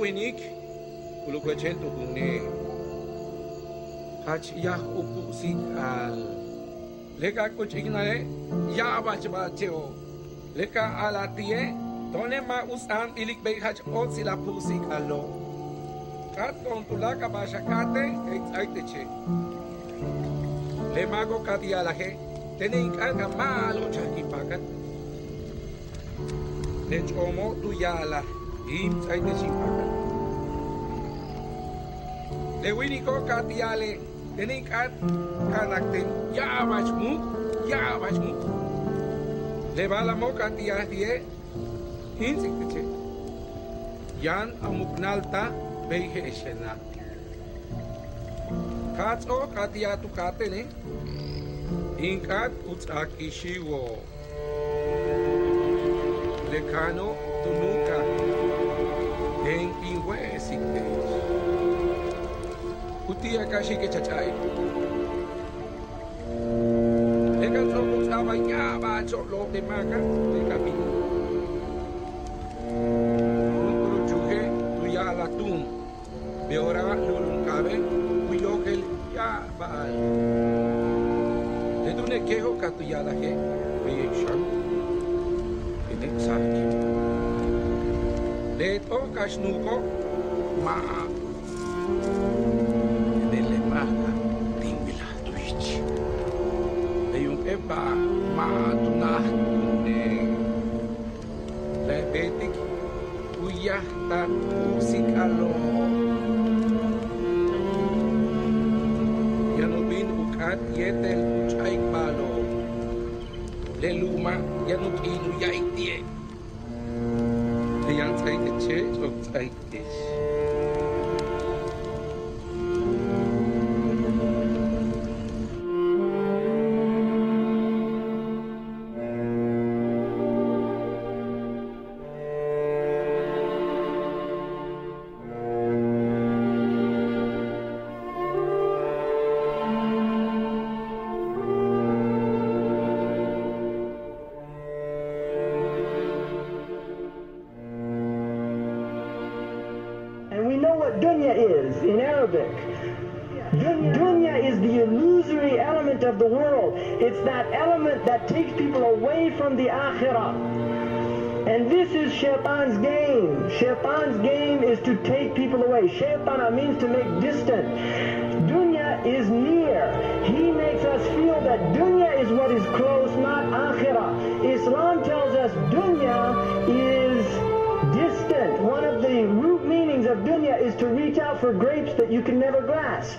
winik ulukwechel tuhune hach yah upu sik al. Leka kuchignae ya bach bacheo leka alatie tone ma usan ilik be hach ot sila pusik alo kat kon tulaka bashakate aiteche le mago katialaje tenin kalga malo chakipakat le chomo tuyala imsainesimpaka lewiniko katiale deni kat kanak ten ya abas mu, ya abas mu. teninkat kanakten yaabachmuk yaabachmuk lebalamo katiasie hinsikteche yan amuk nalta beje esena. Kat o katia amuknalta beige eshena katso katiatukatene inkat utzakixiwo lekano tunukan henkin huesik teich. Utia kashike chachay. Eka tsoku tsaba nyaba cholo de maka de camino. Unkuru chuge tuya latum. Beora nulunkabe uyokel ya baal. Tetune keho katuyalaje. Tetune keho katuyalaje. dentro, o casnuco, ma. Delle marca pingla twitch. E um eba, ma tunar ne. Lebetik, uyahta, musikalo. Yanubin ukat yetel uchaik balo. Leluma, yanukin uyaik diet. Zeit che Chok zeit It's that element that takes people away from the akhirah. And this is shaitan's game. Shaitan's game is to take people away. Shaitana means to make distant. Dunya is near. He makes us feel that dunya is what is close, not akhirah. Islam tells us dunya dunya is to reach out for grapes that you can never grasp.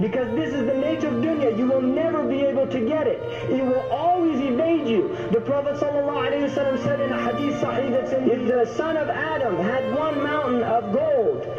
Because this is the nature of dunya. You will never be able to get it. It will always evade you. The Prophet ﷺ said in a hadith sahih that said, if the son of Adam had one mountain of gold,